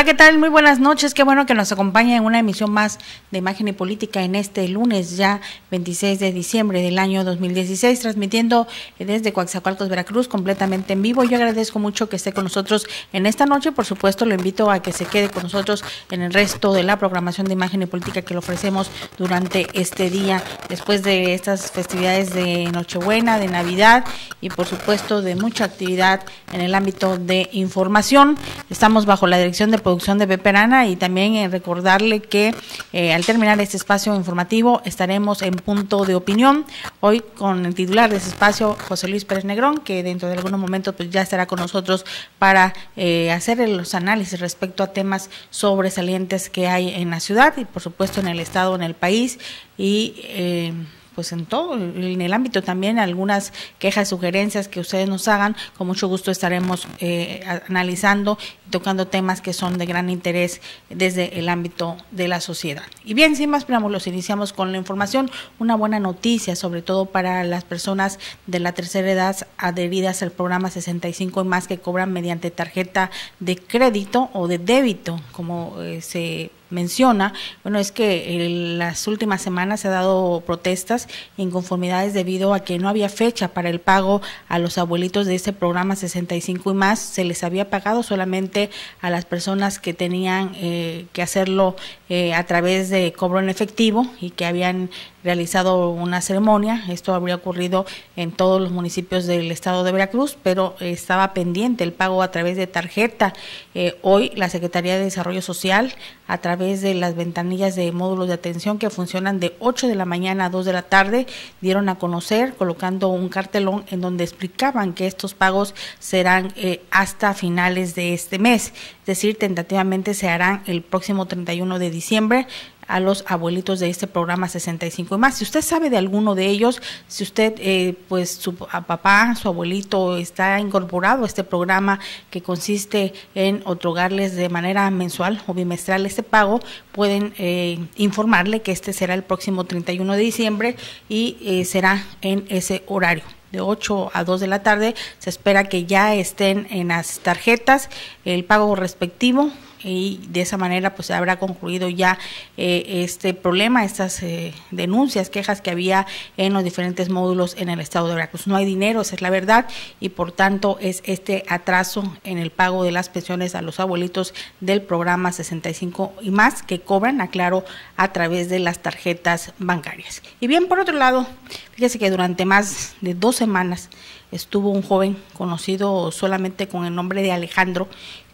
Hola, ¿qué tal? Muy buenas noches. Qué bueno que nos acompaña en una emisión más de Imagen y Política en este lunes, ya 26 de diciembre del año 2016, transmitiendo desde Coaxacualcos, Veracruz, completamente en vivo. Yo agradezco mucho que esté con nosotros en esta noche. Por supuesto, lo invito a que se quede con nosotros en el resto de la programación de Imagen y Política que le ofrecemos durante este día, después de estas festividades de Nochebuena, de Navidad y, por supuesto, de mucha actividad en el ámbito de información. Estamos bajo la dirección de producción de Peperana y también en recordarle que eh, al terminar este espacio informativo estaremos en punto de opinión. Hoy con el titular de ese espacio, José Luis Pérez Negrón, que dentro de algunos momentos pues ya estará con nosotros para eh, hacer los análisis respecto a temas sobresalientes que hay en la ciudad y por supuesto en el estado, en el país y eh, pues en todo, en el ámbito también, algunas quejas, sugerencias que ustedes nos hagan, con mucho gusto estaremos eh, analizando tocando temas que son de gran interés desde el ámbito de la sociedad. Y bien, sin más preámbulos, iniciamos con la información, una buena noticia, sobre todo para las personas de la tercera edad adheridas al programa 65 y más que cobran mediante tarjeta de crédito o de débito, como eh, se menciona, bueno, es que en las últimas semanas se ha dado protestas e inconformidades debido a que no había fecha para el pago a los abuelitos de este programa 65 y más. Se les había pagado solamente a las personas que tenían eh, que hacerlo eh, a través de cobro en efectivo y que habían realizado una ceremonia. Esto habría ocurrido en todos los municipios del estado de Veracruz, pero estaba pendiente el pago a través de tarjeta. Eh, hoy la Secretaría de Desarrollo Social, a través de las ventanillas de módulos de atención que funcionan de 8 de la mañana a 2 de la tarde, dieron a conocer colocando un cartelón en donde explicaban que estos pagos serán eh, hasta finales de este mes, es decir, tentativamente se harán el próximo 31 de diciembre a los abuelitos de este programa 65 y más. Si usted sabe de alguno de ellos, si usted, eh, pues su papá, su abuelito está incorporado a este programa que consiste en otorgarles de manera mensual o bimestral este pago, pueden eh, informarle que este será el próximo 31 de diciembre y eh, será en ese horario de 8 a 2 de la tarde. Se espera que ya estén en las tarjetas el pago respectivo y de esa manera pues se habrá concluido ya eh, este problema, estas eh, denuncias, quejas que había en los diferentes módulos en el estado de Veracruz. No hay dinero, esa es la verdad, y por tanto es este atraso en el pago de las pensiones a los abuelitos del programa 65 y más que cobran, aclaro, a través de las tarjetas bancarias. Y bien, por otro lado, fíjese que durante más de dos semanas estuvo un joven conocido solamente con el nombre de Alejandro,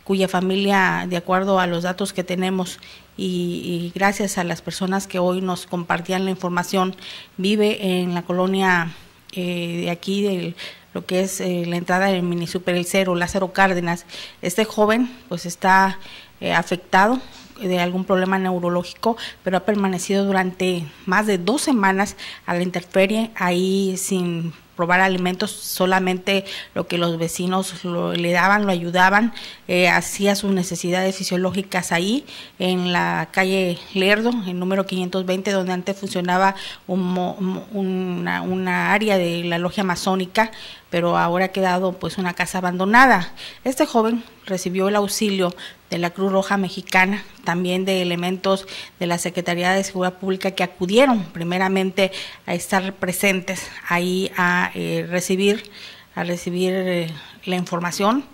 cuya familia, de acuerdo a los datos que tenemos y, gracias a las personas que hoy nos compartían la información, vive en la colonia eh, de aquí, de lo que es eh, la entrada del mini el cero, Lázaro Cárdenas. Este joven pues está eh, afectado de algún problema neurológico, pero ha permanecido durante más de dos semanas a la interferie ahí sin probar alimentos, solamente lo que los vecinos le daban, lo ayudaban, eh, hacía sus necesidades fisiológicas ahí, en la calle Lerdo, el número 520, donde antes funcionaba una, una área de la logia masónica, pero ahora ha quedado pues una casa abandonada. Este joven recibió el auxilio de la Cruz Roja Mexicana, también de elementos de la Secretaría de Seguridad Pública que acudieron primeramente a estar presentes ahí a eh, recibir a recibir eh, la información.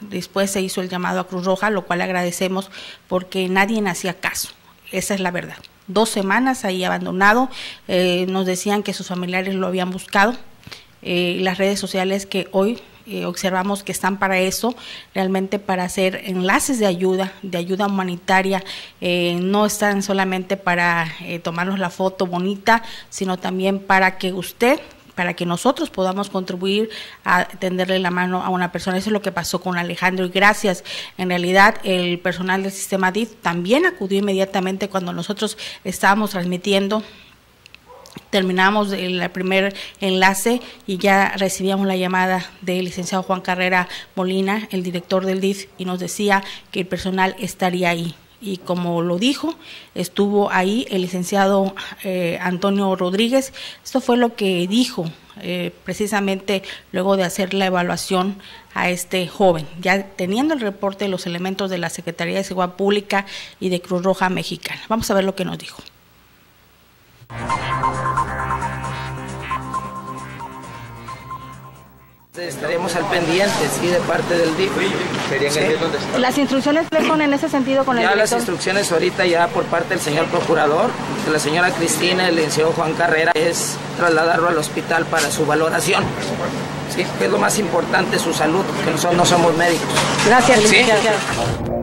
después se hizo el llamado a Cruz Roja, lo cual agradecemos porque nadie hacía caso. Esa es la verdad. Dos semanas ahí abandonado, eh, nos decían que sus familiares lo habían buscado. Las redes sociales que hoy eh, observamos que están para eso, realmente para hacer enlaces de ayuda, de ayuda humanitaria, eh, no están solamente para eh, tomarnos la foto bonita, sino también para que usted para que nosotros podamos contribuir a tenderle la mano a una persona. Eso es lo que pasó con Alejandro y gracias. En realidad el personal del sistema DIF también acudió inmediatamente cuando nosotros estábamos transmitiendo terminamos el primer enlace y ya recibíamos la llamada del licenciado Juan Carrera Molina, el director del DIF, y nos decía que el personal estaría ahí y como lo dijo, estuvo ahí el licenciado eh, Antonio Rodríguez. Esto fue lo que dijo eh, precisamente luego de hacer la evaluación a este joven, ya teniendo el reporte de los elementos de la Secretaría de Seguridad Pública y de Cruz Roja Mexicana. Vamos a ver lo que nos dijo. Estaremos al pendiente, sí, de parte del DIF. ¿Las instrucciones le son en ese sentido con el Ya las instrucciones ahorita ya por parte del señor procurador, de la señora Cristina, el licenciado Juan Carrera, es trasladarlo al hospital para su valoración. Sí, es lo más importante, su salud, que nosotros no somos médicos. Gracias, licenciado.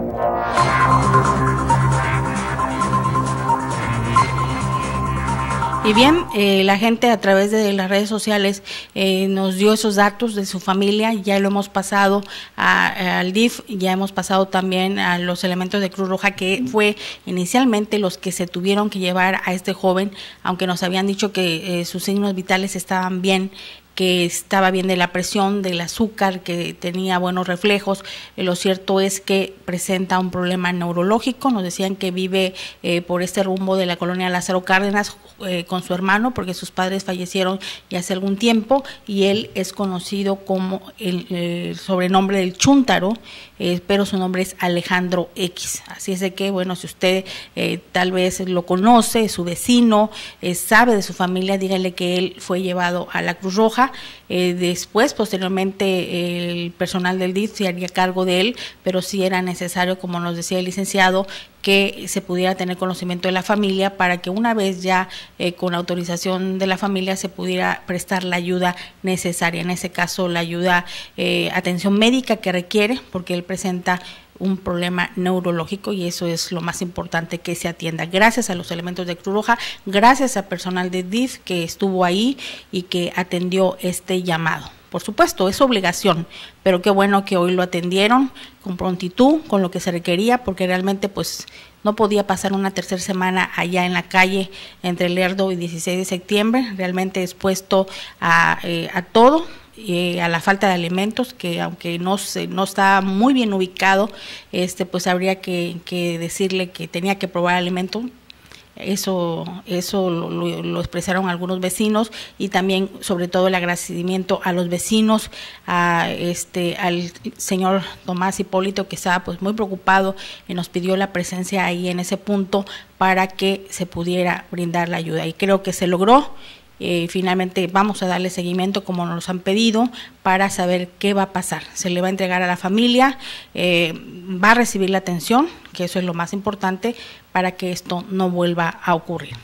Y bien, eh, la gente a través de las redes sociales eh, nos dio esos datos de su familia, ya lo hemos pasado al DIF, ya hemos pasado también a los elementos de Cruz Roja, que fue inicialmente los que se tuvieron que llevar a este joven, aunque nos habían dicho que eh, sus signos vitales estaban bien que estaba bien de la presión, del azúcar, que tenía buenos reflejos. Eh, lo cierto es que presenta un problema neurológico. Nos decían que vive eh, por este rumbo de la colonia Lázaro Cárdenas eh, con su hermano, porque sus padres fallecieron ya hace algún tiempo y él es conocido como el, sobrenombre del Chúntaro, pero su nombre es Alejandro X. Así es de que, bueno, si usted tal vez lo conoce, su vecino, sabe de su familia, dígale que él fue llevado a la Cruz Roja eh, después, posteriormente, el personal del DIF se haría cargo de él, pero sí era necesario, como nos decía el licenciado, que se pudiera tener conocimiento de la familia para que una vez ya eh, con autorización de la familia se pudiera prestar la ayuda necesaria, en ese caso la ayuda, eh, atención médica que requiere, porque él presenta un problema neurológico y eso es lo más importante que se atienda. Gracias a los elementos de Cruz Roja, gracias al personal de DIF que estuvo ahí y que atendió este llamado. Por supuesto, es obligación, pero qué bueno que hoy lo atendieron con prontitud, con lo que se requería, porque realmente pues no podía pasar una tercera semana allá en la calle entre Lerdo y 16 de septiembre, realmente expuesto a, eh, a todo, eh, a la falta de alimentos, que aunque no, se, no está muy bien ubicado, este, pues habría que, decirle que tenía que probar alimento. Eso, eso lo, expresaron algunos vecinos y también, sobre todo, el agradecimiento a los vecinos, a este, al señor Tomás Hipólito que estaba pues muy preocupado y nos pidió la presencia ahí en ese punto para que se pudiera brindar la ayuda y creo que se logró eh, finalmente vamos a darle seguimiento como nos han pedido para saber qué va a pasar. Se le va a entregar a la familia, eh, va a recibir la atención, que eso es lo más importante, para que esto no vuelva a ocurrir.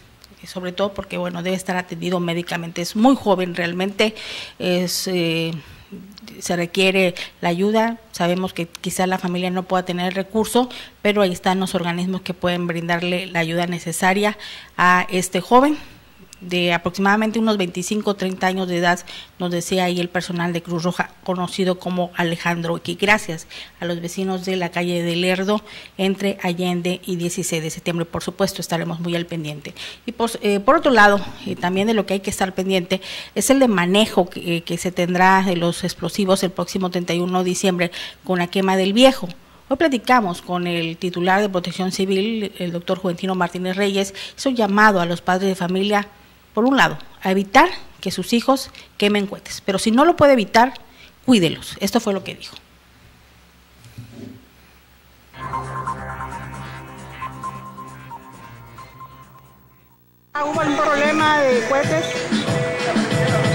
Sobre todo porque, bueno, debe estar atendido médicamente. Es muy joven realmente. Eh, se requiere la ayuda. Sabemos que quizá la familia no pueda tener el recurso, pero ahí están los organismos que pueden brindarle la ayuda necesaria a este joven de aproximadamente unos 25 o 30 años de edad, nos decía ahí el personal de Cruz Roja, conocido como Alejandro, que gracias a los vecinos de la calle de Lerdo, entre Allende y 16 de septiembre, por supuesto, estaremos muy al pendiente. Y por, eh, por otro lado, también de lo que hay que estar pendiente, es el de manejo que, eh, que se tendrá de los explosivos el próximo 31 de diciembre con la quema del viejo. Hoy platicamos con el titular de Protección Civil, el doctor Juventino Martínez Reyes, hizo llamado a los padres de familia por un lado, a evitar que sus hijos quemen cohetes. Pero si no lo puede evitar, cuídelos. Esto fue lo que dijo. ¿Hubo algún problema de cohetes?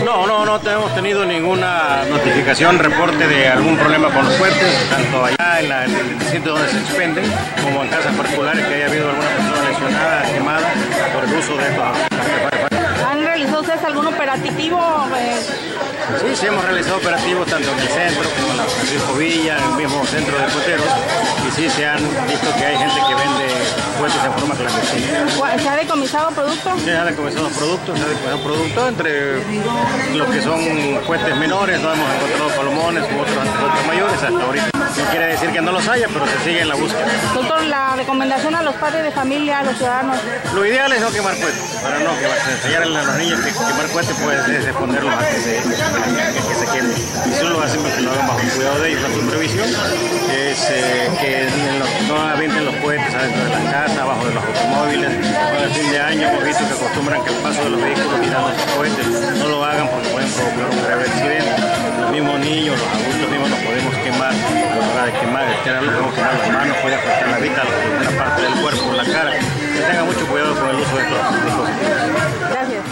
No, no, no hemos tenido ninguna notificación, reporte de algún problema con los cohetes, tanto allá en, el sitio donde se expenden como en casas particulares que haya habido alguna persona lesionada, quemada por el uso de estos algún operativo? Eh? Sí, sí, hemos realizado operativos tanto en el centro como en la Francisco Villa, en el mismo centro de coteros, y sí se han visto que hay gente que vende cohetes en forma clandestina. ¿Se ha decomisado producto? Sí, se ha decomisado productos, se ha decomisado productos entre los que son cohetes menores, no hemos encontrado palomones u otros mayores hasta ahorita. No quiere decir que no los haya, pero se sigue en la búsqueda. Doctor, la recomendación a los padres de familia, a los ciudadanos. Lo ideal es no quemar cohetes, para no quemar, enseñar a los niños que quemar cohetes puede responderlos antes de, que se quemen. Y solo hacemos que lo hagan bajo cuidado de ellos, la supervisión es que no, avienten los cohetes adentro de la casa, abajo de los automóviles. Con el fin de año hemos visto que acostumbran que el paso de los vehículos tirando los cohetes no lo hagan porque pueden provocar un grave accidente. Los mismos niños, los adultos mismos nos podemos quemar. A la hora de quemar, de podemos quemar las manos, puede afectar la vista, la parte del cuerpo, la cara. Que tengan mucho cuidado con el uso de estos dispositivos. Gracias.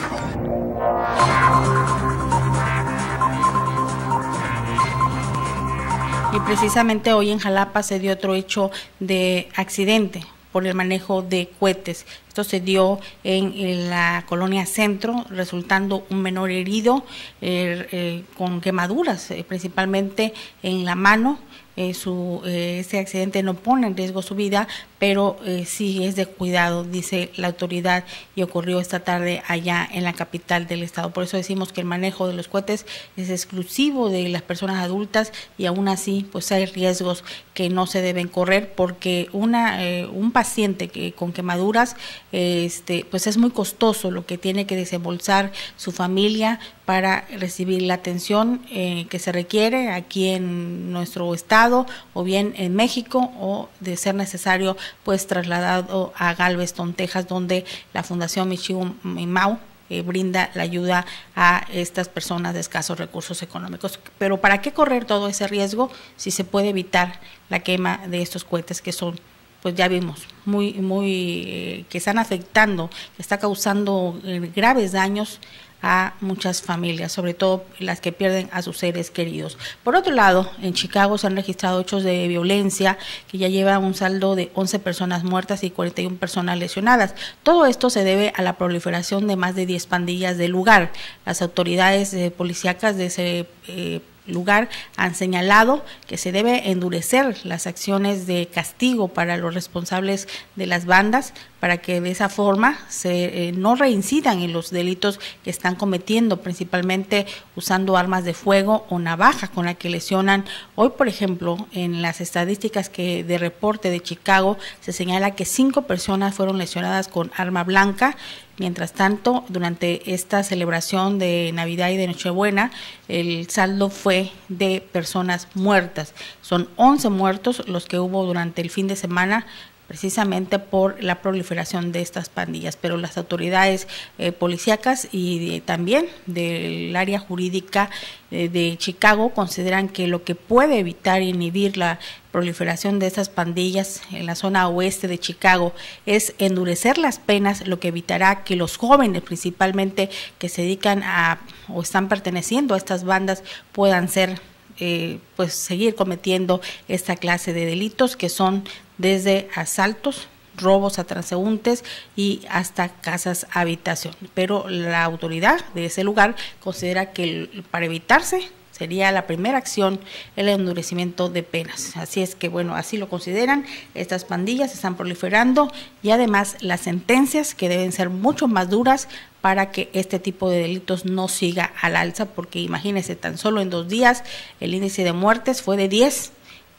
Y precisamente hoy en Jalapa se dio otro hecho de accidente por el manejo de cohetes. Esto se dio en, la colonia Centro, resultando un menor herido eh, eh, con quemaduras, eh, principalmente en la mano eh, su, eh, ese accidente no pone en riesgo su vida, pero eh, sí es de cuidado, dice la autoridad, y ocurrió esta tarde allá en la capital del estado. Por eso decimos que el manejo de los cohetes es exclusivo de las personas adultas y aún así pues hay riesgos que no se deben correr porque una un paciente que con quemaduras este pues es muy costoso lo que tiene que desembolsar su familia para recibir la atención que se requiere aquí en nuestro estado o bien en México o de ser necesario pues trasladado a Galveston, Texas, donde la Fundación Michigan Mau eh, brinda la ayuda a estas personas de escasos recursos económicos. Pero ¿para qué correr todo ese riesgo si se puede evitar la quema de estos cohetes que son pues ya vimos, muy, muy, eh, que están afectando, que está causando eh, graves daños a muchas familias, sobre todo las que pierden a sus seres queridos. Por otro lado, en Chicago se han registrado hechos de violencia que ya llevan un saldo de 11 personas muertas y 41 personas lesionadas. Todo esto se debe a la proliferación de más de 10 pandillas del lugar. Las autoridades eh, policíacas de ese eh, lugar han señalado que se debe endurecer las acciones de castigo para los responsables de las bandas para que de esa forma se eh, no reincidan en los delitos que están cometiendo, principalmente usando armas de fuego o navaja con la que lesionan. Hoy, por ejemplo, en las estadísticas que de reporte de Chicago se señala que cinco personas fueron lesionadas con arma blanca Mientras tanto, durante esta celebración de Navidad y de Nochebuena, el saldo fue de personas muertas. Son 11 muertos los que hubo durante el fin de semana precisamente por la proliferación de estas pandillas, pero las autoridades eh, policíacas y también del área jurídica eh, de Chicago consideran que lo que puede evitar e inhibir la proliferación de estas pandillas en la zona oeste de Chicago es endurecer las penas, lo que evitará que los jóvenes principalmente que se dedican a o están perteneciendo a estas bandas puedan ser eh, pues seguir cometiendo esta clase de delitos que son desde asaltos, robos a transeúntes y hasta casas habitación. Pero la autoridad de ese lugar considera que para evitarse sería la primera acción el endurecimiento de penas. Así es que, bueno, así lo consideran. Estas pandillas están proliferando y además las sentencias que deben ser mucho más duras para que este tipo de delitos no siga al alza, porque imagínense, tan solo en dos días el índice de muertes fue de 10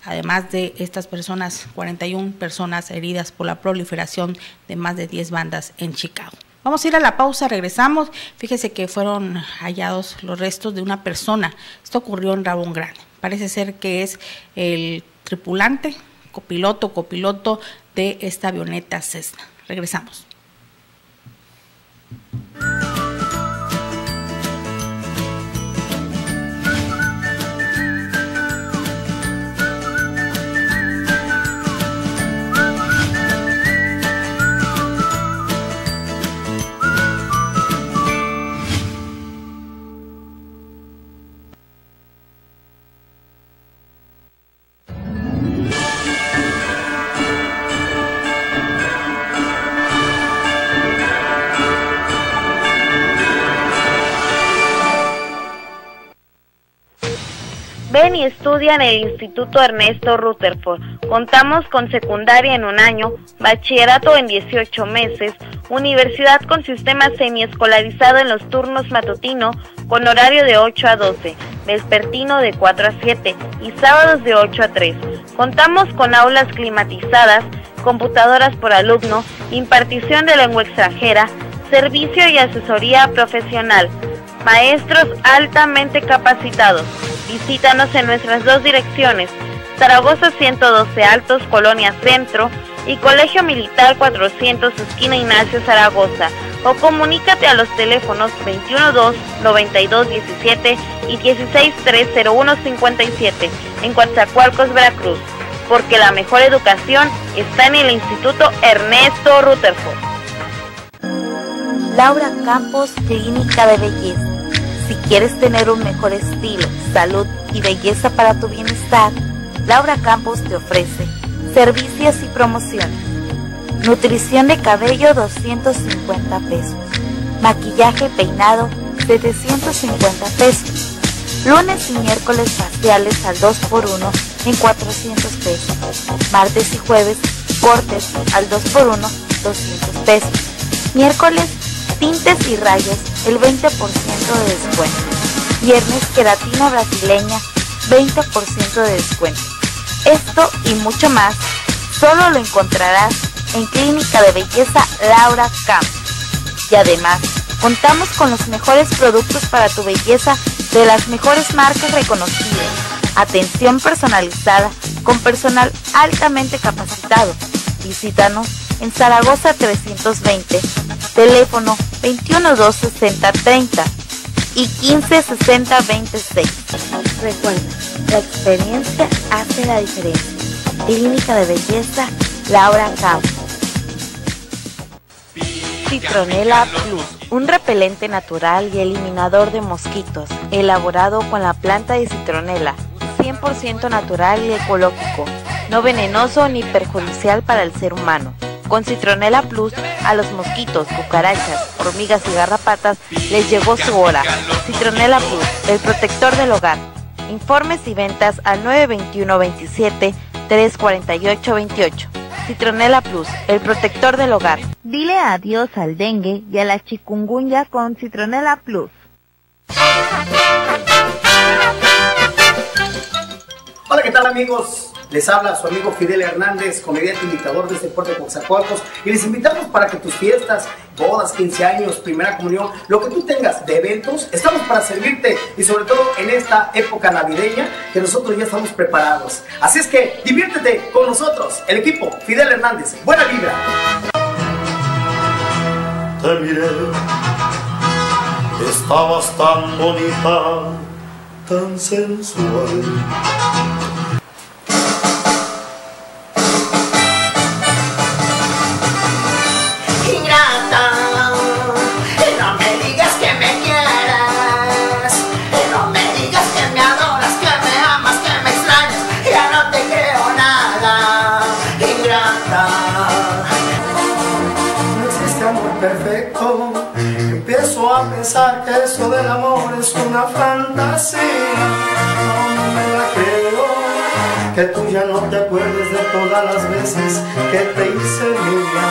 además de estas personas, 41 personas heridas por la proliferación de más de 10 bandas en Chicago. Vamos a ir a la pausa, regresamos. Fíjese que fueron hallados los restos de una persona. Esto ocurrió en Rabón Grande. Parece ser que es el tripulante, copiloto, copiloto de esta avioneta Cessna. Regresamos. Ven y estudia en el Instituto Ernesto Rutherford. Contamos con secundaria en un año, bachillerato en 18 meses, universidad con sistema semiescolarizado en los turnos matutino con horario de 8 a 12, vespertino de 4 a 7 y sábados de 8 a 3. Contamos con aulas climatizadas, computadoras por alumno, impartición de lengua extranjera, servicio y asesoría profesional, maestros altamente capacitados Visítanos en nuestras dos direcciones, Zaragoza 112 Altos, Colonia Centro y Colegio Militar 400, esquina Ignacio Zaragoza. O comunícate a los teléfonos 212-9217 y 1630157 en Coatzacoalcos, Veracruz. Porque la mejor educación está en el Instituto Ernesto Rutherford. Laura Campos, Clínica de Belleza. Si quieres tener un mejor estilo, salud y belleza para tu bienestar, Laura Campos te ofrece servicios y promociones. Nutrición de cabello 250 pesos. Maquillaje peinado 750 pesos. Lunes y miércoles faciales al 2x1 en 400 pesos. Martes y jueves cortes al 2x1 200 pesos. Miércoles tintes y rayos el 20% de descuento. Viernes queratina brasileña 20% de descuento. Esto y mucho más solo lo encontrarás en Clínica de Belleza Laura Camp. Y además, contamos con los mejores productos para tu belleza de las mejores marcas reconocidas. Atención personalizada con personal altamente capacitado. Visítanos en Zaragoza 320, teléfono 21-260-30 y 156026. Recuerda, la experiencia hace la diferencia. Clínica de Belleza Laura Cao. Citronela Plus, un repelente natural y eliminador de mosquitos, elaborado con la planta de citronela, 100% natural y ecológico, no venenoso ni perjudicial para el ser humano. Con Citronela Plus, a los mosquitos, cucarachas, hormigas y garrapatas les llegó su hora. Citronela Plus, el protector del hogar. Informes y ventas al 921 27 348 28. Citronela Plus, el protector del hogar. Dile adiós al dengue y a la chikungunya con Citronela Plus. Hola, ¿qué tal amigos? Les habla su amigo Fidel Hernández, comediante imitador de este puerto de Coxacualcos, y les invitamos para que tus fiestas, bodas, 15 años, primera comunión, lo que tú tengas de eventos, estamos para servirte y sobre todo en esta época navideña que nosotros ya estamos preparados. Así es que diviértete con nosotros, el equipo Fidel Hernández. Buena vibra. Te miré, estabas tan bonita, tan sensual No, me la creo, que tú ya no te acuerdes de todas las veces que te hice mía.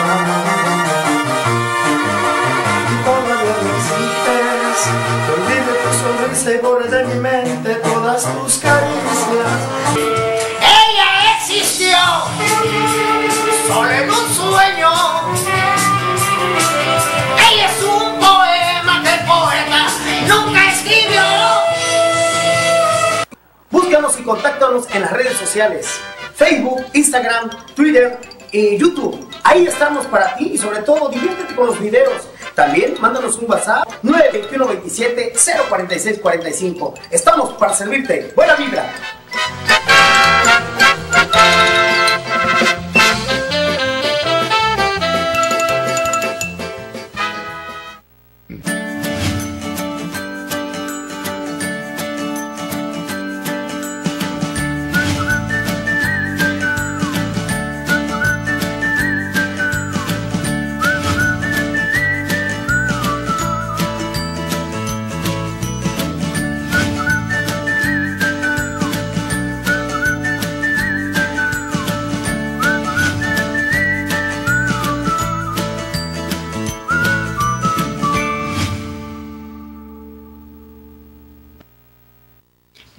Y todavía no existes, que olvide tu sonrisa y borre de mi mente todas tus caricias. Ella existió, solo Y contáctanos en las redes sociales. Facebook, Instagram, Twitter y YouTube. Ahí estamos para ti y sobre todo diviértete con los videos. También mándanos un WhatsApp 921 27 046 45. Estamos para servirte. Buena vibra.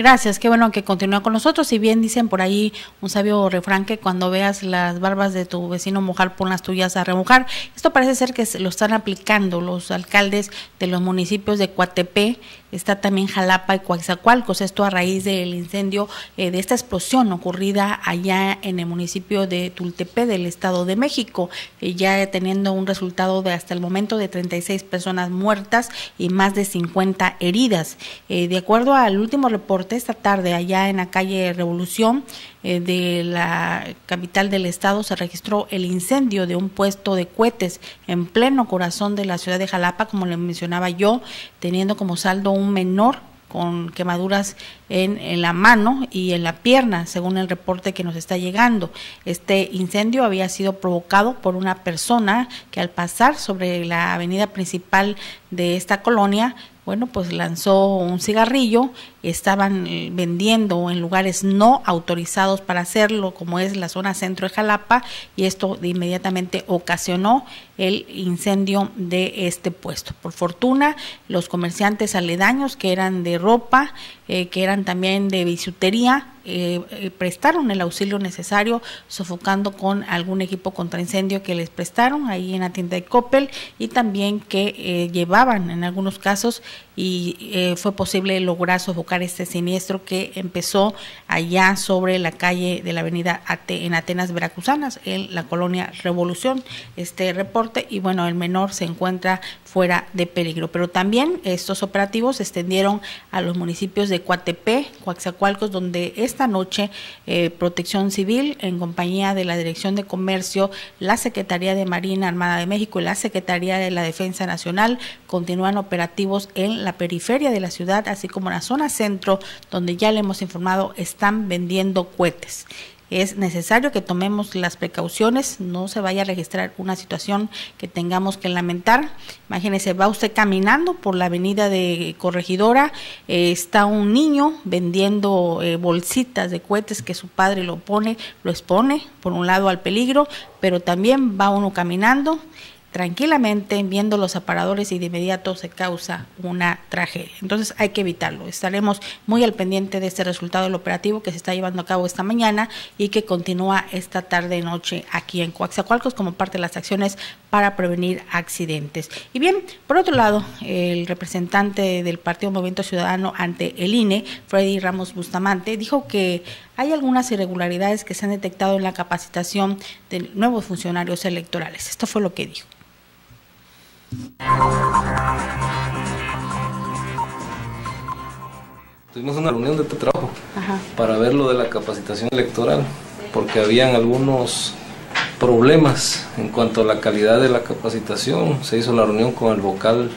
Gracias, qué bueno que continúa con nosotros. Si bien dicen por ahí un sabio refrán que cuando veas las barbas de tu vecino mojar, pon las tuyas a remojar. Esto parece ser que lo están aplicando los alcaldes de los municipios de Coatepé, está también Jalapa y Coaxacualcos, esto a raíz del incendio eh, de esta explosión ocurrida allá en el municipio de Tultepé del Estado de México, eh, ya teniendo un resultado de hasta el momento de 36 personas muertas y más de 50 heridas. Eh, de acuerdo al último reporte esta tarde allá en la calle Revolución, eh, de la capital del estado se registró el incendio de un puesto de cohetes en pleno corazón de la ciudad de Jalapa, como le mencionaba yo, teniendo como saldo un menor con quemaduras en, en, la mano y en la pierna, según el reporte que nos está llegando. Este incendio había sido provocado por una persona que al pasar sobre la avenida principal de esta colonia bueno, pues lanzó un cigarrillo, estaban eh, vendiendo en lugares no autorizados para hacerlo, como es la zona centro de Jalapa, y esto inmediatamente ocasionó el incendio de este puesto. Por fortuna, los comerciantes aledaños que eran de ropa, eh, que eran también de bisutería, eh, prestaron el auxilio necesario, sofocando con algún equipo contra incendio que les prestaron ahí en la tienda de Coppel y también que llevaban en algunos casos y eh, fue posible lograr sofocar este siniestro que empezó allá sobre la calle de la avenida en Atenas Veracruzanas, en la colonia Revolución, este reporte, y bueno, el menor se encuentra fuera de peligro. Pero también estos operativos se extendieron a los municipios de Coatepé, Coaxacualcos, donde esta noche eh, Protección Civil, en compañía de la Dirección de Comercio, la Secretaría de Marina Armada de México y la Secretaría de la Defensa Nacional, continúan operativos en la periferia de la ciudad, así como en la zona centro, donde ya le hemos informado, están vendiendo cohetes es necesario que tomemos las precauciones, no se vaya a registrar una situación que tengamos que lamentar. Imagínese, va usted caminando por la avenida de Corregidora, eh, está un niño vendiendo eh, bolsitas de cohetes que su padre lo pone, lo expone por un lado al peligro, pero también va uno caminando tranquilamente viendo los aparadores y de inmediato se causa una tragedia. Entonces hay que evitarlo. Estaremos muy al pendiente de este resultado del operativo que se está llevando a cabo esta mañana y que continúa esta tarde y noche aquí en Coaxacualcos como parte de las acciones para prevenir accidentes. Y bien, por otro lado, el representante del Partido Movimiento Ciudadano ante el INE, Freddy Ramos Bustamante, dijo que hay algunas irregularidades que se han detectado en la capacitación de nuevos funcionarios electorales. Esto fue lo que dijo. Tuvimos una reunión de trabajo Ajá. para ver lo de la capacitación electoral, porque habían algunos problemas en cuanto a la calidad de la capacitación. Se hizo la reunión con el vocal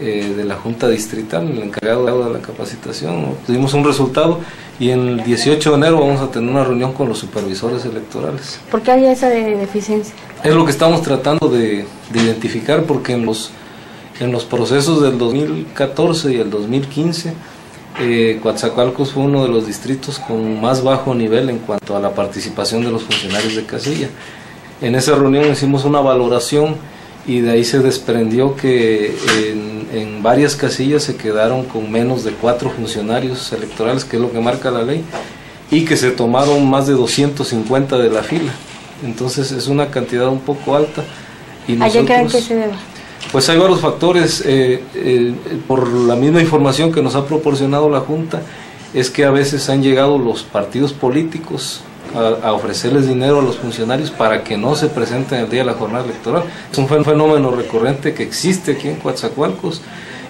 eh, de la Junta Distrital, el encargado de la capacitación. Tuvimos un resultado y el 18 de enero vamos a tener una reunión con los supervisores electorales. ¿Por qué hay esa de deficiencia? Es lo que estamos tratando de, de identificar porque en los, en los procesos del 2014 y el 2015 eh, Coatzacoalcos fue uno de los distritos con más bajo nivel en cuanto a la participación de los funcionarios de casilla. En esa reunión hicimos una valoración y de ahí se desprendió que en, en, varias casillas se quedaron con menos de cuatro funcionarios electorales, que es lo que marca la ley, y que se tomaron más de 250 de la fila. Entonces es una cantidad un poco alta. Y nosotros, ¿A qué creen que se deba? Pues hay varios factores. Eh, eh, por la misma información que nos ha proporcionado la Junta, es que a veces han llegado los partidos políticos a, a, ofrecerles dinero a los funcionarios para que no se presenten el día de la jornada electoral. Es un fenómeno recurrente que existe aquí en Coatzacoalcos.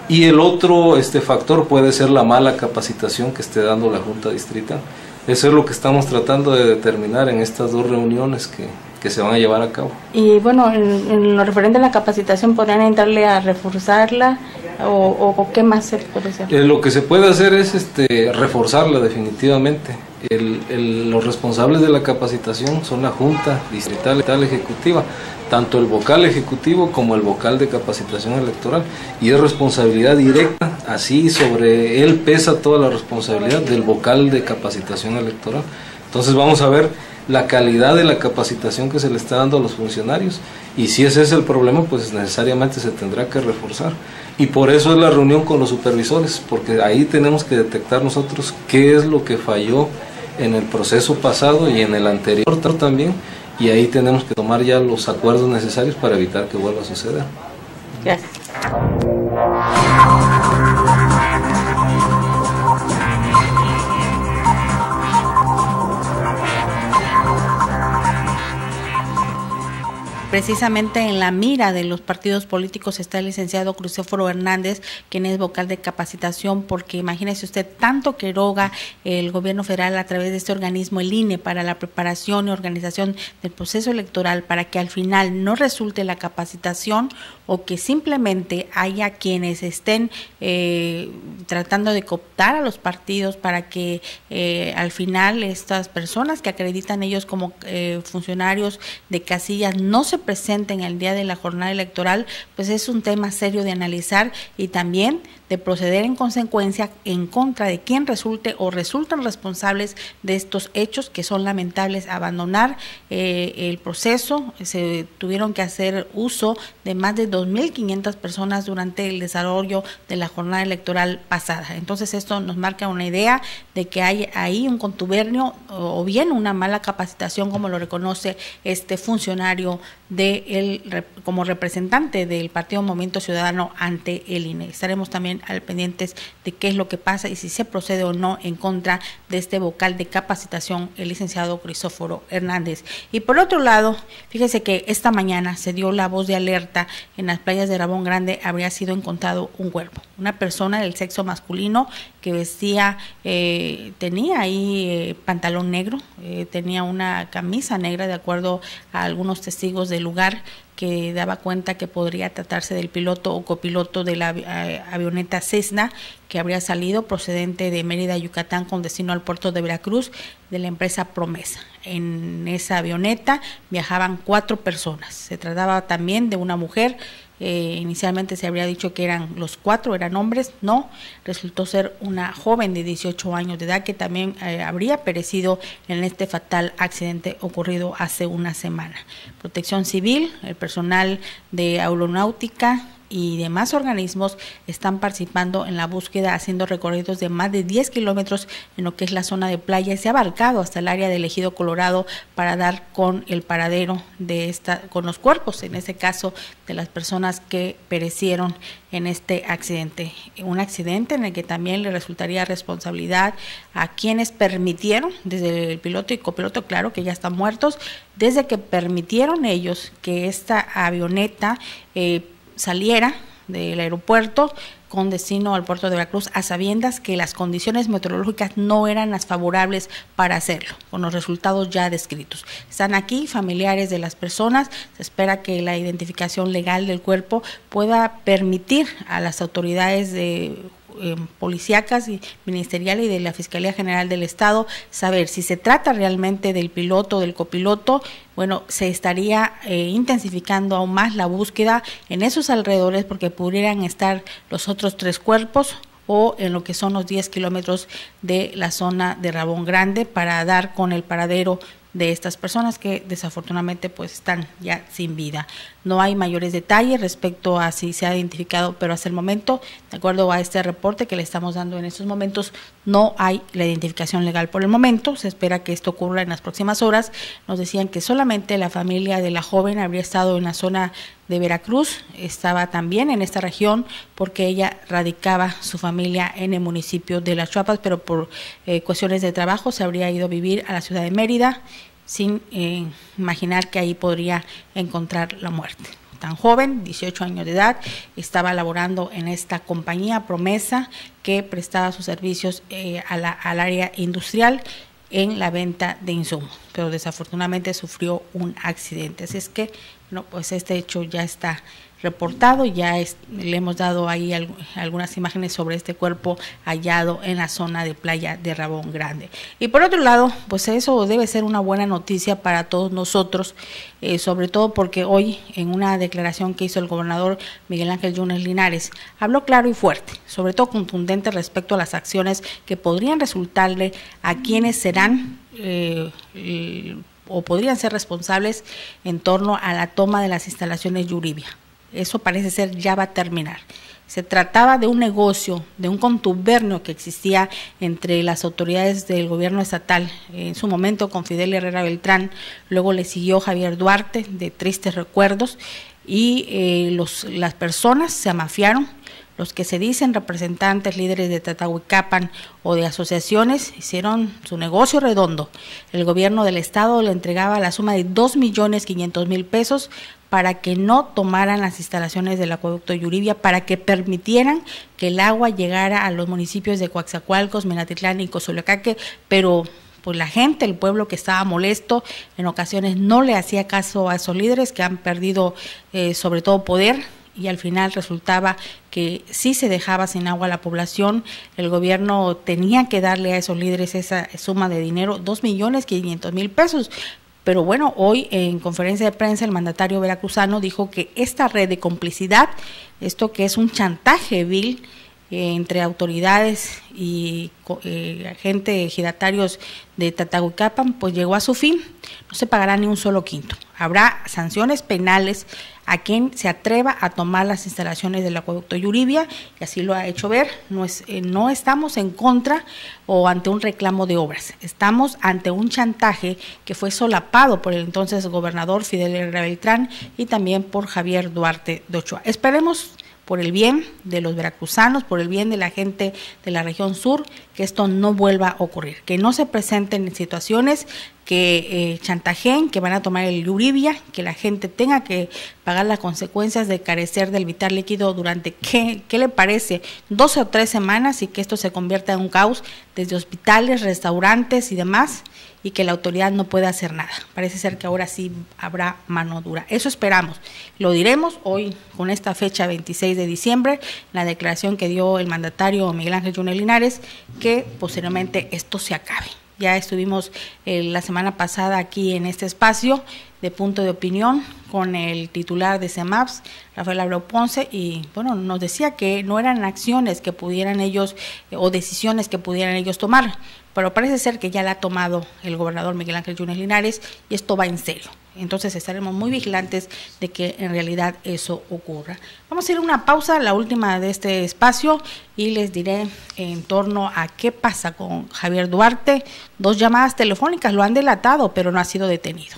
Y el otro este factor puede ser la mala capacitación que esté dando la Junta Distrital. Eso es lo que estamos tratando de determinar en estas dos reuniones que, que se van a llevar a cabo. Y bueno, en, en, lo referente a la capacitación, ¿podrían entrarle a reforzarla o, o, o qué más se puede hacer? Eh, lo que se puede hacer es este, reforzarla definitivamente. El, los responsables de la capacitación son la Junta Distrital Ejecutiva, tanto el vocal ejecutivo como el vocal de capacitación electoral, y es responsabilidad directa, así sobre él pesa toda la responsabilidad del vocal de capacitación electoral. Entonces vamos a ver la calidad de la capacitación que se le está dando a los funcionarios y si ese es el problema pues necesariamente se tendrá que reforzar y por eso es la reunión con los supervisores porque ahí tenemos que detectar nosotros qué es lo que falló en el proceso pasado y en el anterior también y ahí tenemos que tomar ya los acuerdos necesarios para evitar que vuelva a suceder. Precisamente en la mira de los partidos políticos está el licenciado Crucéforo Hernández, quien es vocal de capacitación, porque imagínese usted tanto que eroga el gobierno federal a través de este organismo, el INE, para la preparación y organización del proceso electoral, para que al final no resulte la capacitación o que simplemente haya quienes estén eh, tratando de cooptar a los partidos para que eh, al final estas personas que acreditan ellos como eh, funcionarios de casillas no se presenten el día de la jornada electoral, pues es un tema serio de analizar y también de proceder en consecuencia en contra de quien resulte o resultan responsables de estos hechos que son lamentables. Abandonar eh, el proceso, se tuvieron que hacer uso de más de 2.500 personas durante el desarrollo de la jornada electoral pasada. Entonces esto nos marca una idea de que hay ahí un contubernio o bien una mala capacitación, como lo reconoce este funcionario de el, como representante del Partido Movimiento Ciudadano ante el INE. Estaremos también al pendientes de qué es lo que pasa y si se procede o no en contra de este vocal de capacitación, el licenciado Crisóforo Hernández. Y por otro lado, fíjese que esta mañana se dio la voz de alerta en las playas de Rabón Grande habría sido encontrado un cuerpo, una persona del sexo masculino que vestía, eh, tenía ahí eh, pantalón negro, eh, tenía una camisa negra de acuerdo a algunos testigos del lugar que daba cuenta que podría tratarse del piloto o copiloto de la eh, avioneta Cessna que habría salido procedente de Mérida, Yucatán, con destino al puerto de Veracruz de la empresa Promesa. En esa avioneta viajaban cuatro personas. Se trataba también de una mujer eh, inicialmente se habría dicho que eran los cuatro, eran hombres, no, resultó ser una joven de 18 años de edad que también eh, habría perecido en este fatal accidente ocurrido hace una semana. Protección Civil, el personal de aeronáutica, y demás organismos están participando en la búsqueda, haciendo recorridos de más de 10 kilómetros en lo que es la zona de playa se ha abarcado hasta el área del ejido Colorado para dar con el paradero de esta, con los cuerpos, en ese caso, de las personas que perecieron en este accidente. Un accidente en el que también le resultaría responsabilidad a quienes permitieron, desde el piloto y copiloto, claro que ya están muertos, desde que permitieron ellos que esta avioneta eh, saliera del aeropuerto con destino al puerto de Veracruz a sabiendas que las condiciones meteorológicas no eran las favorables para hacerlo, con los resultados ya descritos. Están aquí familiares de las personas, se espera que la identificación legal del cuerpo pueda permitir a las autoridades de eh, policíacas y ministerial y de la Fiscalía General del Estado saber si se trata realmente del piloto o del copiloto, bueno, se estaría eh, intensificando aún más la búsqueda en esos alrededores porque pudieran estar los otros tres cuerpos o en lo que son los 10 kilómetros de la zona de Rabón Grande para dar con el paradero de estas personas que desafortunadamente pues están ya sin vida. No hay mayores detalles respecto a si se ha identificado, pero hasta el momento, de acuerdo a este reporte que le estamos dando en estos momentos, no hay la identificación legal por el momento. Se espera que esto ocurra en las próximas horas. Nos decían que solamente la familia de la joven habría estado en la zona de Veracruz, estaba también en esta región porque ella radicaba su familia en el municipio de Las Chuapas, pero por eh, cuestiones de trabajo se habría ido a vivir a la ciudad de Mérida sin eh, imaginar que ahí podría encontrar la muerte. Tan joven, 18 años de edad, estaba laborando en esta compañía Promesa que prestaba sus servicios eh, al área industrial en la venta de insumos, pero desafortunadamente sufrió un accidente. Así es que, no, pues este hecho ya está reportado, ya le hemos dado ahí algunas imágenes sobre este cuerpo hallado en la zona de playa de Rabón Grande. Y por otro lado, pues eso debe ser una buena noticia para todos nosotros, eh, sobre todo porque hoy en una declaración que hizo el gobernador Miguel Ángel Yunes Linares, habló claro y fuerte, sobre todo contundente respecto a las acciones que podrían resultarle a quienes serán eh, o podrían ser responsables en torno a la toma de las instalaciones Yuribia. Eso parece ser ya va a terminar. Se trataba de un negocio, de un contubernio que existía entre las autoridades del gobierno estatal, en su momento con Fidel Herrera Beltrán, luego le siguió Javier Duarte, de tristes recuerdos, y eh, los, las personas se amafiaron los que se dicen representantes, líderes de Tatahuicapan o de asociaciones, hicieron su negocio redondo. El gobierno del estado le entregaba la suma de 2 millones 500 mil pesos para que no tomaran las instalaciones del acueducto Yuribia, para que permitieran que el agua llegara a los municipios de Coaxacualcos, Menatitlán y Cozolecaque, pero pues la gente, el pueblo que estaba molesto, en ocasiones no le hacía caso a esos líderes que han perdido eh, sobre todo poder y al final resultaba que sí se dejaba sin agua a la población, el gobierno tenía que darle a esos líderes esa suma de dinero, dos millones quinientos mil pesos. Pero bueno, hoy en conferencia de prensa el mandatario veracruzano dijo que esta red de complicidad, esto que es un chantaje vil, eh, entre autoridades y eh, agentes ejidatarios de Tatahuicapan, pues llegó a su fin. No se pagará ni un solo quinto. Habrá sanciones penales a quien se atreva a tomar las instalaciones del acueducto Yuribia, y así lo ha hecho ver. No, es, eh, no estamos en contra o ante un reclamo de obras, estamos ante un chantaje que fue solapado por el entonces gobernador Fidel Herrera Beltrán y también por Javier Duarte de Ochoa. Esperemos por el bien de los veracruzanos, por el bien de la gente de la región sur, que esto no vuelva a ocurrir, que no se presenten situaciones que eh, chantajeen, que van a tomar el Uribia, que la gente tenga que pagar las consecuencias de carecer del vital líquido durante, ¿qué, ¿qué le parece? 12 o tres semanas y que esto se convierta en un caos desde hospitales, restaurantes y demás y que la autoridad no pueda hacer nada. Parece ser que ahora sí habrá mano dura. Eso esperamos. Lo diremos hoy con esta fecha 26 de diciembre, la declaración que dio el mandatario Miguel Ángel Junior Linares, que posteriormente esto se acabe. Ya estuvimos eh, la semana pasada aquí en este espacio de punto de opinión con el titular de CEMAPS, Rafael Abreu Ponce, y bueno, nos decía que no eran acciones que pudieran ellos eh, o decisiones que pudieran ellos tomar, pero parece ser que ya la ha tomado el gobernador Miguel Ángel Yunes Linares y esto va en serio. Entonces estaremos muy vigilantes de que en realidad eso ocurra. Vamos a ir a una pausa, la última de este espacio, y les diré en torno a qué pasa con Javier Duarte. Dos llamadas telefónicas lo han delatado, pero no ha sido detenido.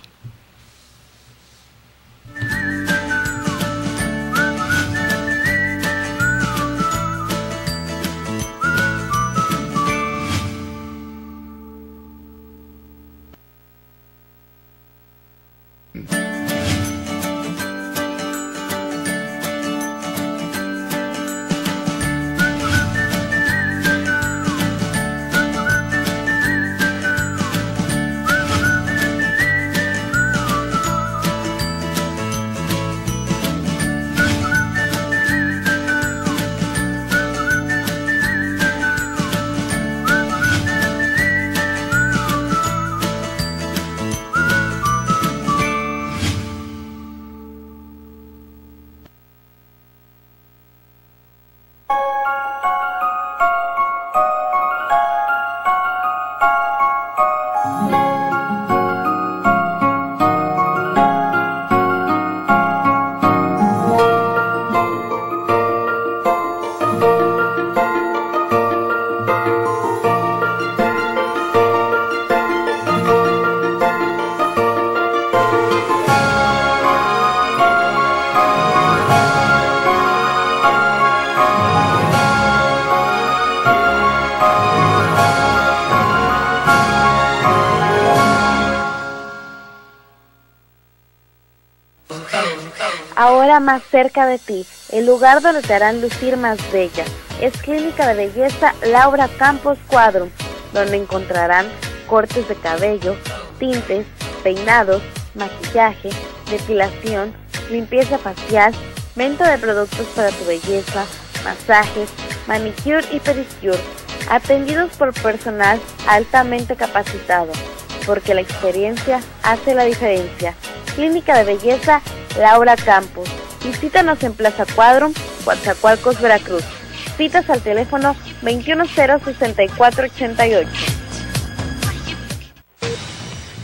Cerca de ti, el lugar donde te harán lucir más bella. Es Clínica de Belleza Laura Campos Cuadro, donde encontrarán cortes de cabello, tintes, peinados, maquillaje, depilación, limpieza facial, venta de productos para tu belleza, masajes, manicure y pedicure, atendidos por personal altamente capacitado, porque la experiencia hace la diferencia. Clínica de Belleza Laura Campos, Visítanos en Plaza Cuadro, Coatzacoalcos, Veracruz. Citas al teléfono 210-6488.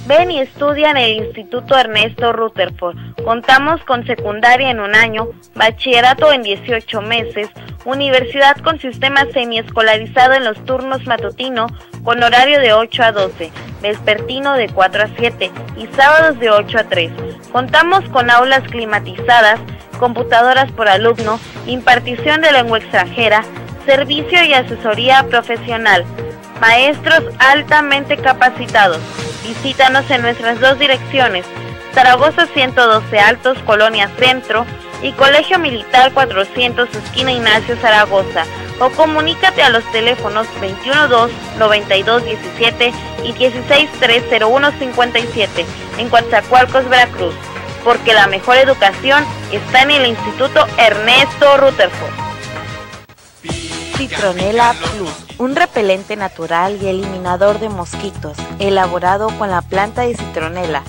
Ven y estudia en el Instituto Ernesto Rutherford. Contamos con secundaria en un año, bachillerato en 18 meses, universidad con sistema semiescolarizado en los turnos matutino con horario de 8 a 12, vespertino de 4 a 7 y sábados de 8 a 3. Contamos con aulas climatizadas computadoras por alumno, impartición de lengua extranjera, servicio y asesoría profesional, maestros altamente capacitados. Visítanos en nuestras dos direcciones, Zaragoza 112 Altos, Colonia Centro y Colegio Militar 400, esquina Ignacio Zaragoza. O comunícate a los teléfonos 212-9217 y 1630157 en Coatzacoalcos, Veracruz. Porque la mejor educación está en el Instituto Ernesto Rutherford. Citronela Plus, un repelente natural y eliminador de mosquitos, elaborado con la planta de citronela,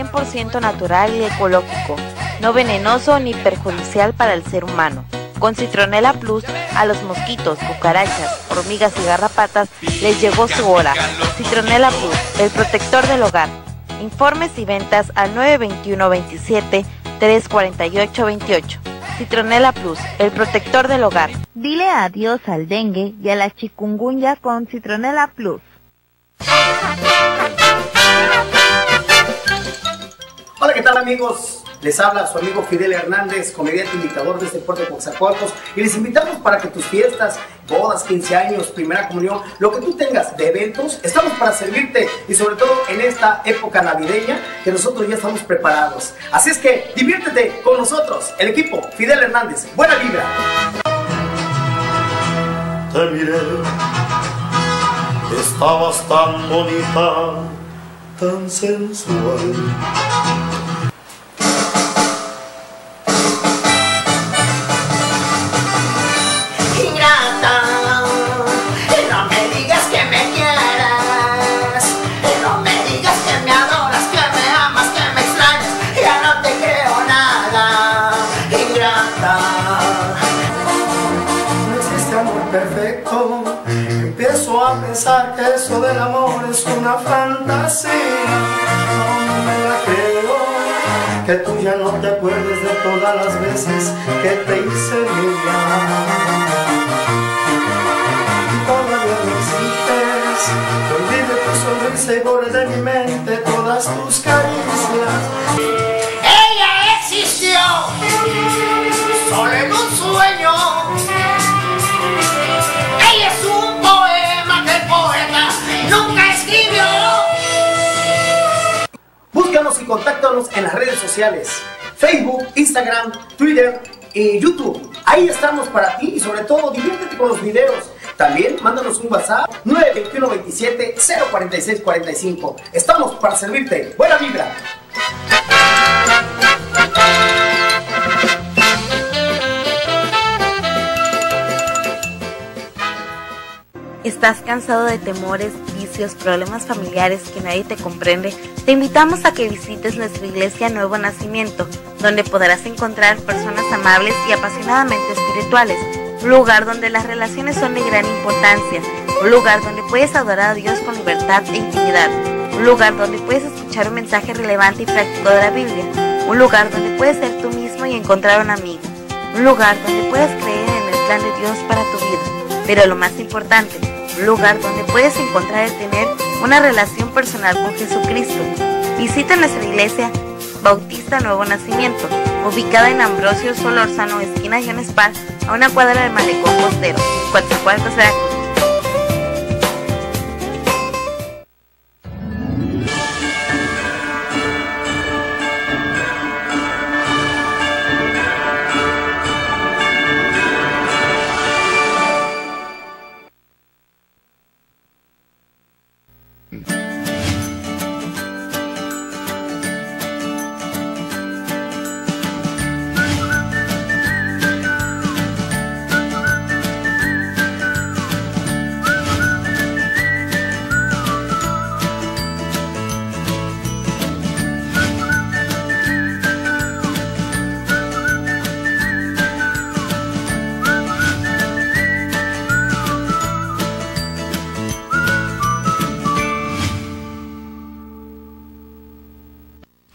100% natural y ecológico, no venenoso ni perjudicial para el ser humano. Con Citronela Plus, a los mosquitos, cucarachas, hormigas y garrapatas les llegó su hora. Citronela Plus, el protector del hogar. Informes y ventas al 921 27 348 28. Citronela Plus, el protector del hogar. Dile adiós al dengue y a la chikungunya con Citronela Plus. Hola, ¿qué tal amigos? Les habla su amigo Fidel Hernández, comediante imitador de este puerto de Coxacualcos, y les invitamos para que tus fiestas, bodas, 15 años, primera comunión, lo que tú tengas de eventos, estamos para servirte y sobre todo en esta época navideña que nosotros ya estamos preparados. Así es que diviértete con nosotros, el equipo Fidel Hernández. Buena vibra. Te miré, estabas tan bonita, tan sensual. Veces que te hice mía. Y todavía me exiges que olvide tu sonrisa y borre de mi mente todas tus caricias. Ella existió, solo en un sueño. Ella es un poema que el poeta nunca escribió. Búscanos y contáctanos en las redes sociales, Facebook, Instagram, Twitter y YouTube. Ahí estamos para ti y sobre todo diviértete con los videos. También mándanos un WhatsApp 921 27 046 45. Estamos para servirte. Buena vibra. ¿Estás cansado de temores, vicios, problemas familiares que nadie te comprende? Te invitamos a que visites nuestra iglesia Nuevo Nacimiento, donde podrás encontrar personas amables y apasionadamente espirituales, un lugar donde las relaciones son de gran importancia, un lugar donde puedes adorar a Dios con libertad e intimidad, un lugar donde puedes escuchar un mensaje relevante y práctico de la Biblia, un lugar donde puedes ser tú mismo y encontrar un amigo, un lugar donde puedes creer en el plan de Dios para tu vida, pero lo más importante, lugar donde puedes encontrar y tener una relación personal con Jesucristo. Visita nuestra iglesia Bautista Nuevo Nacimiento, ubicada en Ambrosio Solórzano, esquina John Spar, a una cuadra del Malecón Costero, Coatzacoalcos, Veracruz.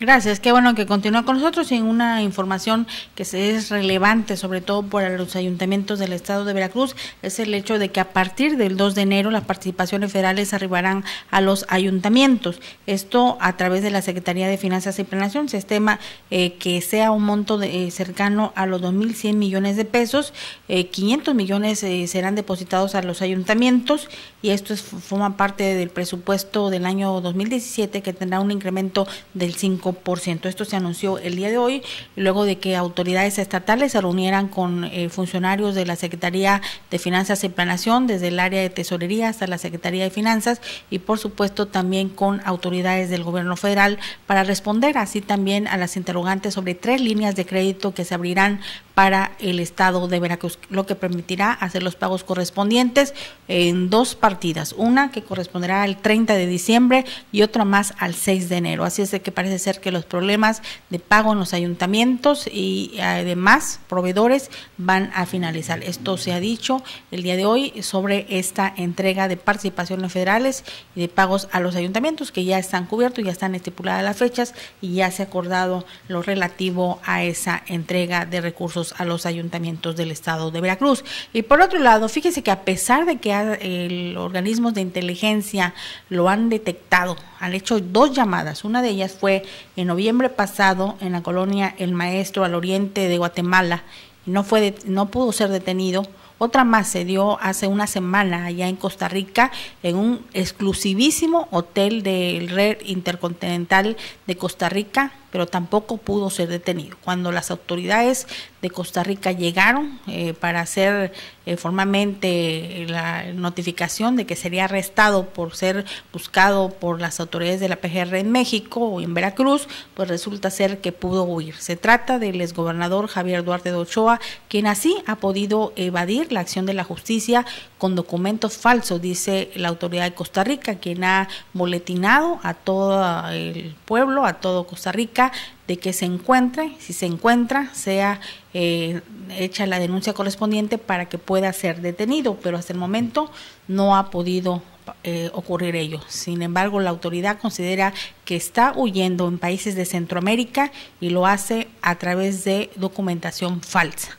Gracias, qué bueno que continúa con nosotros en una información que es relevante, sobre todo para los ayuntamientos del estado de Veracruz, es el hecho de que a partir del 2 de enero las participaciones federales arribarán a los ayuntamientos. Esto a través de la Secretaría de Finanzas y Planación se estima eh, que sea un monto de, eh, cercano a los 2.100 millones de pesos, 500 eh, millones serán depositados a los ayuntamientos y esto es, forma parte del presupuesto del año 2017 que tendrá un incremento del 5 esto se anunció el día de hoy, luego de que autoridades estatales se reunieran con eh, funcionarios de la Secretaría de Finanzas y Planación, desde el área de tesorería hasta la Secretaría de Finanzas y por supuesto también con autoridades del gobierno federal para responder así también a las interrogantes sobre tres líneas de crédito que se abrirán para el estado de Veracruz, lo que permitirá hacer los pagos correspondientes en dos partidas, una que corresponderá al 30 de diciembre y otra más al 6 de enero. Así es de que parece ser que los problemas de pago en los ayuntamientos y además proveedores van a finalizar. Esto se ha dicho el día de hoy sobre esta entrega de participaciones federales y de pagos a los ayuntamientos que ya están cubiertos, ya están estipuladas las fechas y ya se ha acordado lo relativo a esa entrega de recursos a los ayuntamientos del estado de Veracruz. Y por otro lado, fíjese que a pesar de que el organismos de inteligencia lo han detectado, han hecho dos llamadas. Una de ellas fue en noviembre pasado en la colonia El Maestro al oriente de Guatemala y no fue no pudo ser detenido. Otra más se dio hace una semana allá en Costa Rica en un exclusivísimo hotel del Red Intercontinental de Costa Rica pero tampoco pudo ser detenido. Cuando las autoridades de Costa Rica llegaron eh, para hacer eh, formalmente la notificación de que sería arrestado por ser buscado por las autoridades de la PGR en México o en Veracruz, pues resulta ser que pudo huir. Se trata del exgobernador Javier Duarte de Ochoa, quien así ha podido evadir la acción de la justicia con documentos falsos, dice la autoridad de Costa Rica, quien ha boletinado a todo el pueblo, a todo Costa Rica, de que se encuentre, si se encuentra, sea eh, hecha la denuncia correspondiente para que pueda ser detenido, pero hasta el momento no ha podido eh, ocurrir ello. Sin embargo, la autoridad considera que está huyendo en países de Centroamérica y lo hace a través de documentación falsa.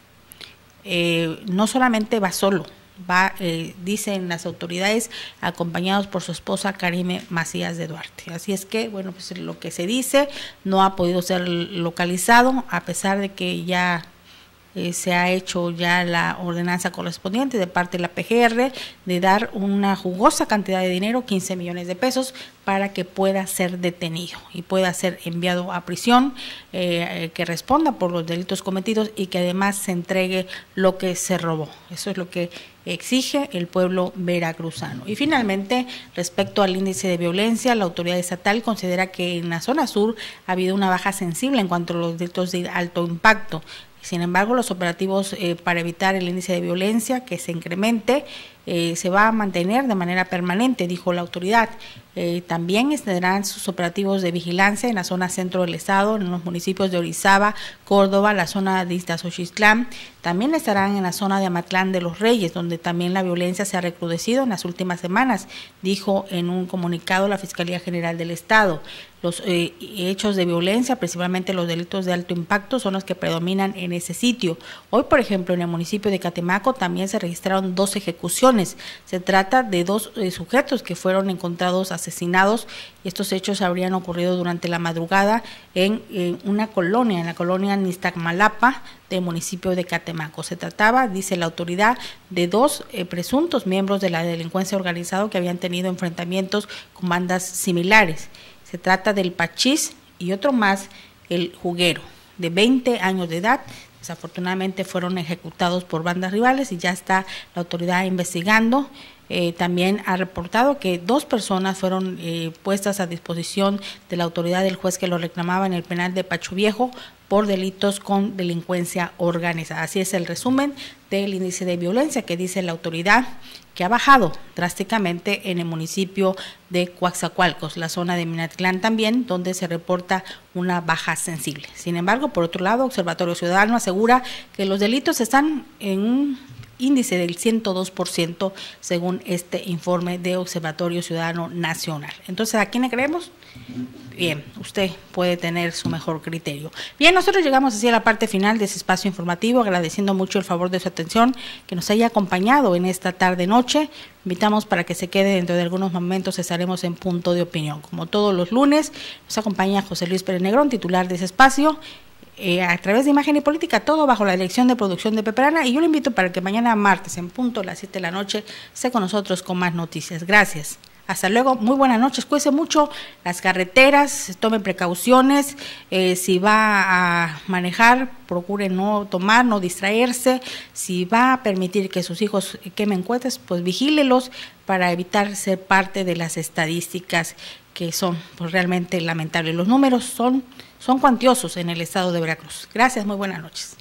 Eh, no solamente va solo, va, eh, dicen las autoridades, acompañados por su esposa Karime Macías de Duarte. Así es que, bueno, pues lo que se dice no ha podido ser localizado, a pesar de que ya eh, se ha hecho ya la ordenanza correspondiente de parte de la PGR de dar una jugosa cantidad de dinero, 15 millones de pesos, para que pueda ser detenido y pueda ser enviado a prisión, eh, eh, que responda por los delitos cometidos y que además se entregue lo que se robó. Eso es lo que exige el pueblo veracruzano. Y finalmente, respecto al índice de violencia, la autoridad estatal considera que en la zona sur ha habido una baja sensible en cuanto a los delitos de alto impacto. Sin embargo, los operativos eh, para evitar el índice de violencia que se incremente eh, se va a mantener de manera permanente, dijo la autoridad. Eh, también extenderán sus operativos de vigilancia en la zona centro del estado, en los municipios de Orizaba, Córdoba, la zona de Iztazochitlán. También estarán en la zona de Amatlán de los Reyes, donde también la violencia se ha recrudecido en las últimas semanas, dijo en un comunicado la Fiscalía General del Estado. Los eh, hechos de violencia, principalmente los delitos de alto impacto, son los que predominan en ese sitio. Hoy, por ejemplo, en el municipio de Catemaco también se registraron dos ejecuciones. Se trata de dos eh, sujetos que fueron encontrados asesinados y estos hechos habrían ocurrido durante la madrugada en, una colonia, en la colonia Nistacmalapa del municipio de Catemaco. Se trataba, dice la autoridad, de dos eh, presuntos miembros de la delincuencia organizada que habían tenido enfrentamientos con bandas similares. Se trata del Pachís y otro más, el Juguero, de 20 años de edad, desafortunadamente fueron ejecutados por bandas rivales y ya está la autoridad investigando eh, también ha reportado que dos personas fueron eh, puestas a disposición de la autoridad del juez que lo reclamaba en el penal de Pacho Viejo por delitos con delincuencia organizada. Así es el resumen del índice de violencia que dice la autoridad que ha bajado drásticamente en el municipio de Coaxacualcos, la zona de Minatlán también, donde se reporta una baja sensible. Sin embargo, por otro lado, Observatorio Ciudadano asegura que los delitos están en un índice del 102% según este informe de Observatorio Ciudadano Nacional. Entonces, ¿a quién le creemos? Bien, usted puede tener su mejor criterio. Bien, nosotros llegamos así a la parte final de ese espacio informativo, agradeciendo mucho el favor de su atención, que nos haya acompañado en esta tarde-noche. Invitamos para que se quede dentro de algunos momentos, estaremos en punto de opinión. Como todos los lunes, nos acompaña José Luis Pérez Negrón, titular de ese espacio. Eh, a través de Imagen y Política, todo bajo la dirección de producción de Peperana. Y yo lo invito para que mañana martes, en punto a las 7 de la noche, esté con nosotros con más noticias. Gracias. Hasta luego, muy buenas noches. Cuídense mucho las carreteras, tomen precauciones. Eh, si va a manejar, procure no tomar, no distraerse. Si va a permitir que sus hijos quemen cohetes, pues vigílelos para evitar ser parte de las estadísticas que son pues, realmente lamentables. Los números son, son cuantiosos en el estado de Veracruz. Gracias, muy buenas noches.